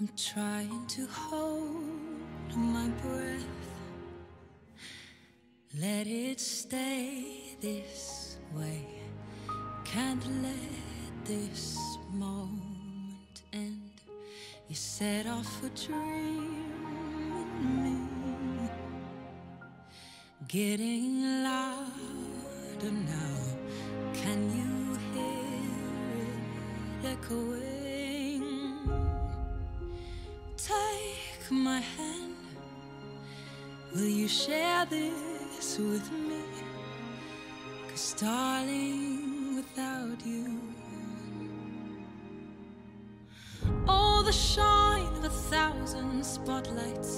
I'm trying to hold my breath. Let it stay this way. Can't let this moment end. You set off a dream in me, getting louder now. Can you hear it echoing? Take my hand. Will you share this with me? Cause, darling, without you, all the shine of a thousand spotlights,